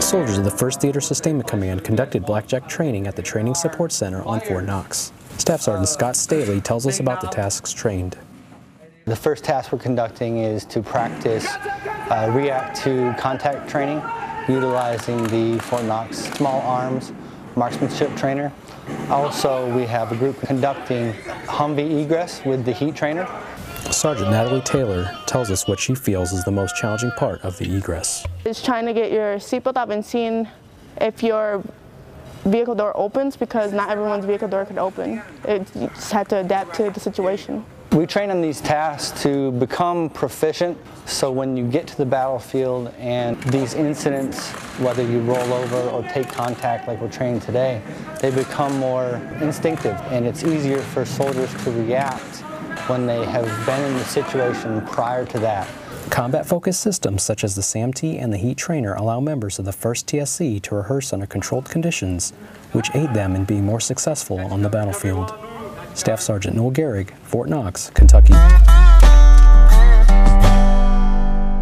Soldiers of the 1st Theater Sustainment Command conducted blackjack training at the Training Support Center on Fort Knox. Staff Sergeant Scott Staley tells us about the tasks trained. The first task we're conducting is to practice uh, react to contact training utilizing the Fort Knox small arms marksmanship trainer. Also, we have a group conducting Humvee egress with the heat trainer. Sergeant Natalie Taylor tells us what she feels is the most challenging part of the egress. It's trying to get your seatbelt up and seeing if your vehicle door opens because not everyone's vehicle door could open. It, you just have to adapt to the situation. We train on these tasks to become proficient so when you get to the battlefield and these incidents, whether you roll over or take contact like we're training today, they become more instinctive and it's easier for soldiers to react when they have been in the situation prior to that. Combat-focused systems such as the SAMT and the Heat Trainer allow members of the 1st TSC to rehearse under controlled conditions, which aid them in being more successful on the battlefield. Staff Sergeant Noel Gehrig, Fort Knox, Kentucky.